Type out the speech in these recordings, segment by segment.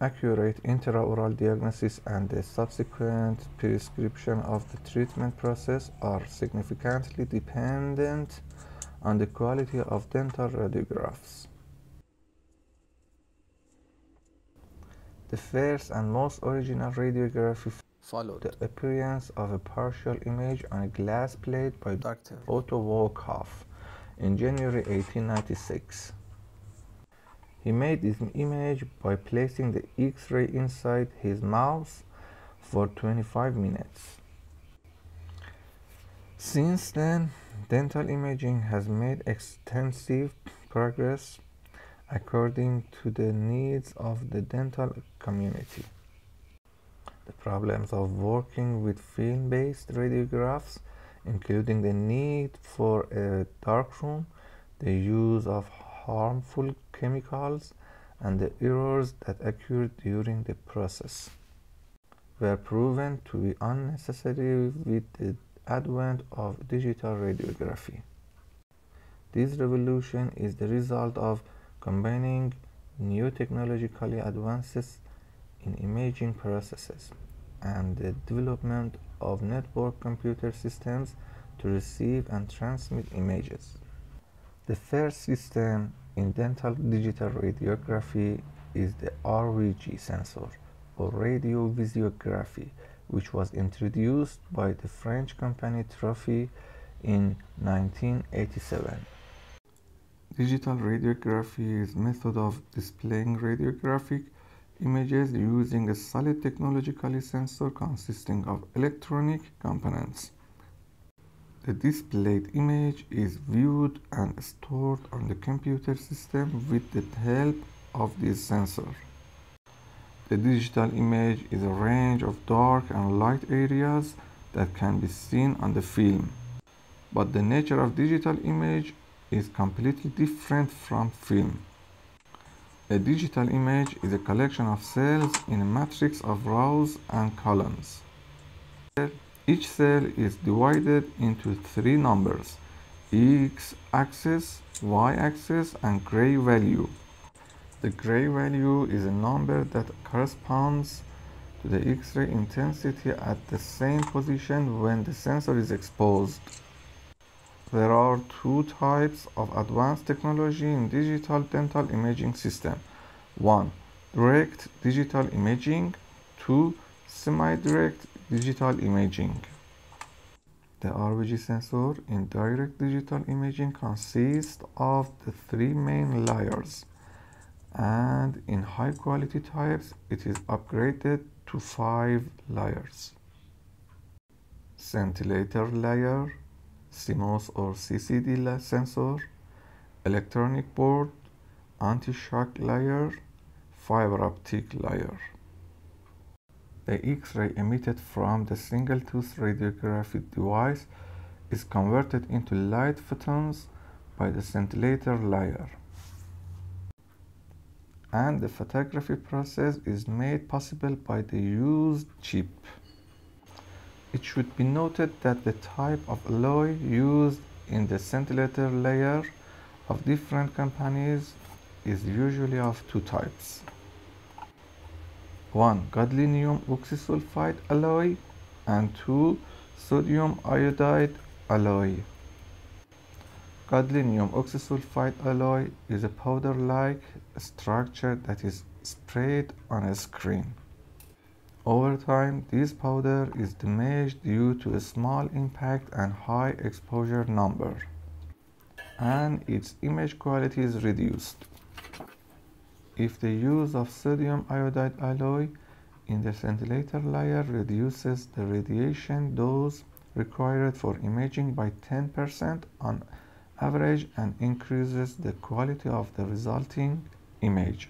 accurate intraoral diagnosis and the subsequent prescription of the treatment process are significantly dependent on the quality of dental radiographs. The first and most original radiography followed the appearance of a partial image on a glass plate by Dr. Otto Walkhoff in January 1896. He made this image by placing the X-ray inside his mouth for 25 minutes. Since then, dental imaging has made extensive progress according to the needs of the dental community. The problems of working with film-based radiographs, including the need for a darkroom, the use of harmful chemicals and the errors that occurred during the process were proven to be unnecessary with the advent of digital radiography. This revolution is the result of combining new technologically advances in imaging processes and the development of network computer systems to receive and transmit images. The first system in dental digital radiography is the RVG sensor or radiovisiography which was introduced by the French company Trophy in 1987. Digital radiography is method of displaying radiographic images using a solid technologically sensor consisting of electronic components. The displayed image is viewed and stored on the computer system with the help of this sensor. The digital image is a range of dark and light areas that can be seen on the film. But the nature of digital image is completely different from film. A digital image is a collection of cells in a matrix of rows and columns. Each cell is divided into three numbers, x-axis, y-axis, and gray value. The gray value is a number that corresponds to the X-ray intensity at the same position when the sensor is exposed. There are two types of advanced technology in digital dental imaging system. One, direct digital imaging. Two, semi-direct digital imaging. The RVG sensor in direct digital imaging consists of the three main layers and in high quality types it is upgraded to five layers. Scintillator layer, CMOS or CCD sensor, electronic board, anti-shock layer, fiber optic layer. The X-ray emitted from the single-tooth radiography device is converted into light photons by the scintillator layer. And the photography process is made possible by the used chip. It should be noted that the type of alloy used in the scintillator layer of different companies is usually of two types. 1. Gadolinium oxysulfide alloy and 2. Sodium iodide alloy. Gadolinium oxysulfide alloy is a powder-like structure that is sprayed on a screen. Over time, this powder is damaged due to a small impact and high exposure number, and its image quality is reduced. If the use of sodium iodide alloy in the scintillator layer reduces the radiation dose required for imaging by 10% on average and increases the quality of the resulting image.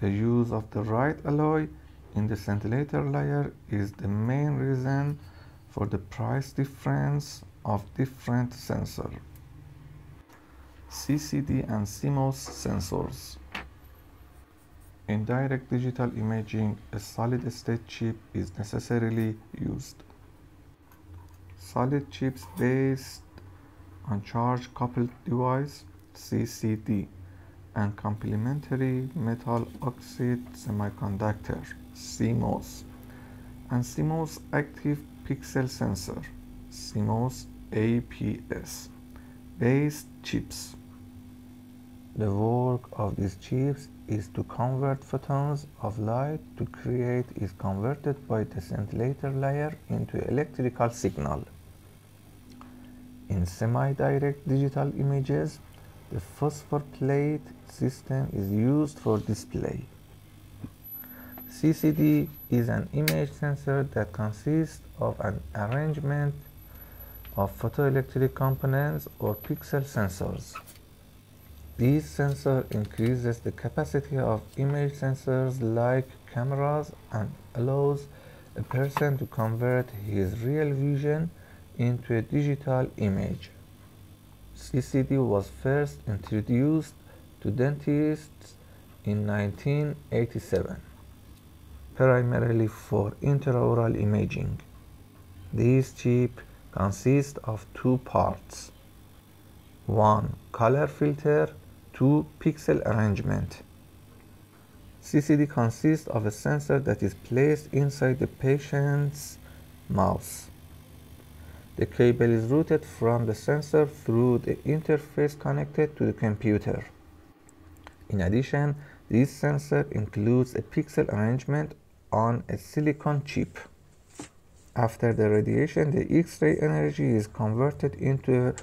The use of the right alloy in the scintillator layer is the main reason for the price difference of different sensors. CCD and CMOS sensors. In direct digital imaging, a solid state chip is necessarily used. Solid chips based on charge coupled device CCD and complementary metal oxide semiconductor CMOS and CMOS active pixel sensor CMOS APS based chips. The work of these chips is to convert photons of light to create is converted by the scintillator layer into electrical signal. In semi-direct digital images, the phosphor plate system is used for display. CCD is an image sensor that consists of an arrangement of photoelectric components or pixel sensors. This sensor increases the capacity of image sensors like cameras and allows a person to convert his real vision into a digital image. CCD was first introduced to dentists in 1987, primarily for intraoral imaging. This chip consists of two parts. One color filter to pixel arrangement. CCD consists of a sensor that is placed inside the patient's mouth. The cable is routed from the sensor through the interface connected to the computer. In addition, this sensor includes a pixel arrangement on a silicon chip. After the radiation, the X-ray energy is converted into a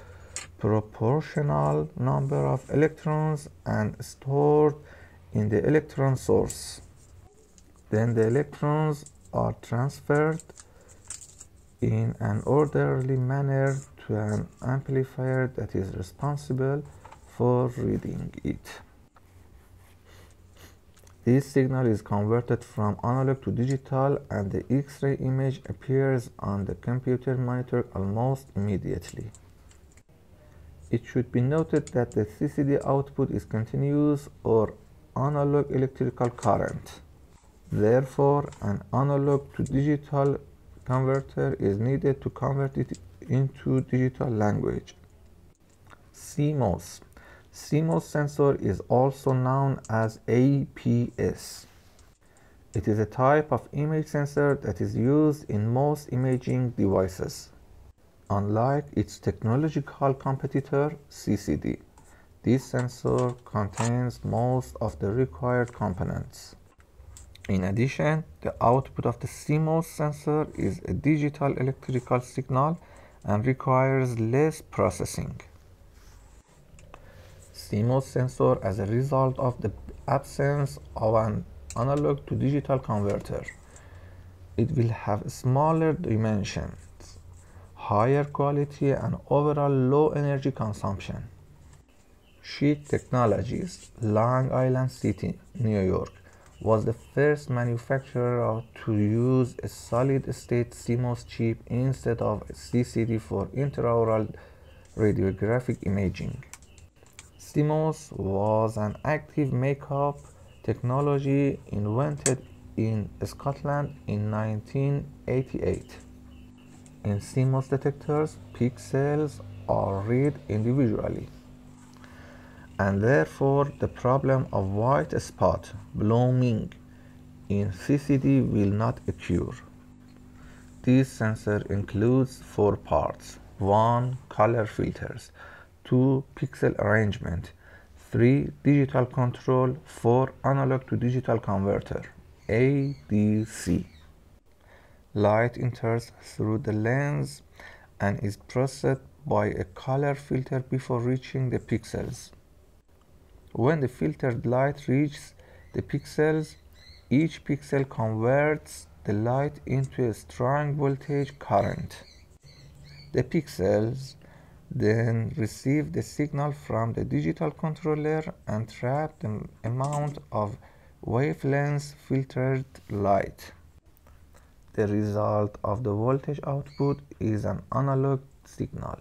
proportional number of electrons and stored in the electron source. Then the electrons are transferred in an orderly manner to an amplifier that is responsible for reading it. This signal is converted from analog to digital and the X-ray image appears on the computer monitor almost immediately. It should be noted that the CCD output is continuous or analog electrical current. Therefore, an analog to digital converter is needed to convert it into digital language. CMOS. CMOS sensor is also known as APS. It is a type of image sensor that is used in most imaging devices. Unlike its technological competitor, CCD, this sensor contains most of the required components. In addition, the output of the CMOS sensor is a digital electrical signal and requires less processing. CMOS sensor as a result of the absence of an analog to digital converter. It will have smaller dimensions higher quality and overall low energy consumption. Schick Technologies, Long Island City, New York, was the first manufacturer to use a solid-state CMOS chip instead of CCD for intraoral radiographic imaging. CMOS was an active makeup technology invented in Scotland in 1988. In CMOS detectors, pixels are read individually and therefore the problem of white spot blooming in CCD will not occur. This sensor includes four parts. 1. Color filters 2. Pixel arrangement 3. Digital control 4. Analog to digital converter ADC Light enters through the lens and is processed by a color filter before reaching the pixels. When the filtered light reaches the pixels, each pixel converts the light into a strong voltage current. The pixels then receive the signal from the digital controller and trap the amount of wavelength filtered light. The result of the voltage output is an analog signal.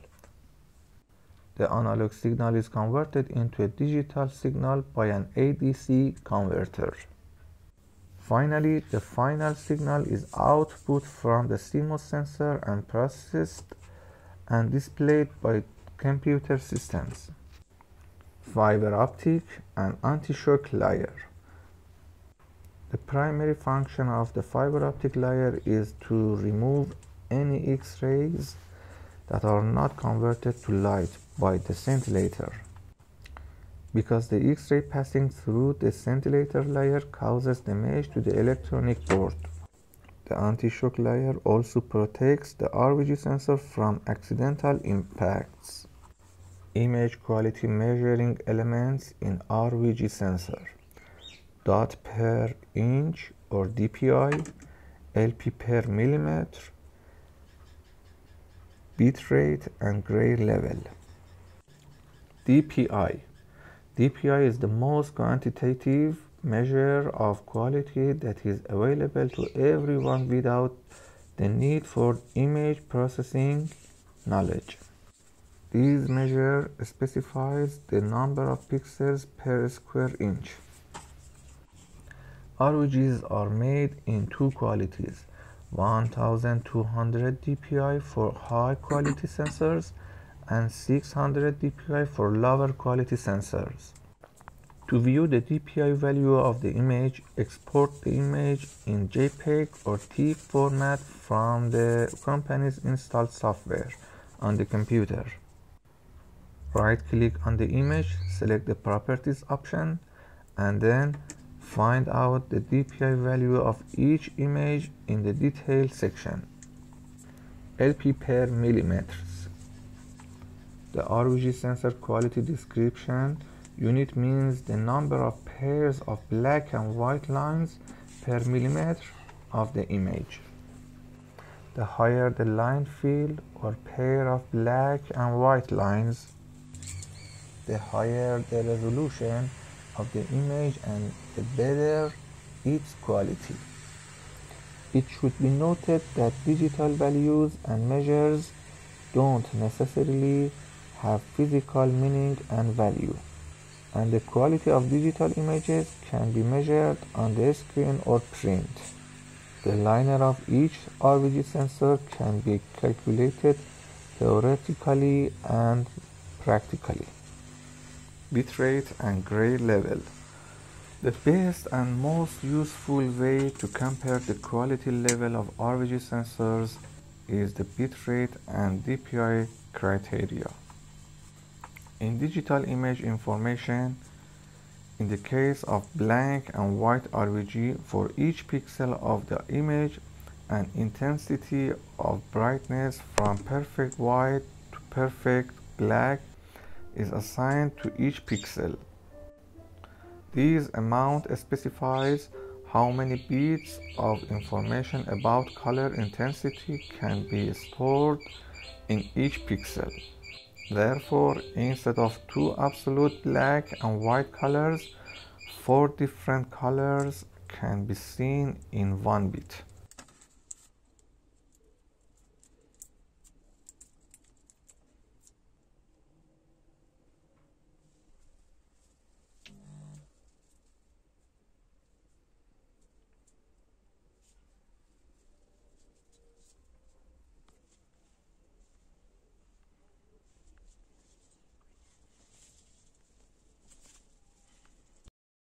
The analog signal is converted into a digital signal by an ADC converter. Finally, the final signal is output from the CMOS sensor and processed and displayed by computer systems. fiber optic and anti-shock layer. The primary function of the fiber optic layer is to remove any X-rays that are not converted to light by the scintillator. Because the X-ray passing through the scintillator layer causes damage to the electronic board. The anti-shock layer also protects the RVG sensor from accidental impacts. Image quality measuring elements in RVG sensor dot per inch or DPI, LP per millimeter, bit rate and gray level. DPI. DPI is the most quantitative measure of quality that is available to everyone without the need for image processing knowledge. This measure specifies the number of pixels per square inch. RVGs are made in two qualities 1200 dpi for high quality sensors and 600 dpi for lower quality sensors. To view the DPI value of the image, export the image in JPEG or TIFF format from the company's installed software on the computer. Right click on the image, select the properties option, and then Find out the DPI value of each image in the detail section. LP per millimeters. The RVG sensor quality description unit means the number of pairs of black and white lines per millimeter of the image. The higher the line field or pair of black and white lines, the higher the resolution of the image and the better its quality. It should be noted that digital values and measures don't necessarily have physical meaning and value, and the quality of digital images can be measured on the screen or print. The liner of each RVG sensor can be calculated theoretically and practically bitrate and gray level. The best and most useful way to compare the quality level of RVG sensors is the bitrate and DPI criteria. In digital image information, in the case of blank and white RVG, for each pixel of the image, an intensity of brightness from perfect white to perfect black is assigned to each pixel. This amount specifies how many bits of information about color intensity can be stored in each pixel. Therefore, instead of two absolute black and white colors, four different colors can be seen in one bit.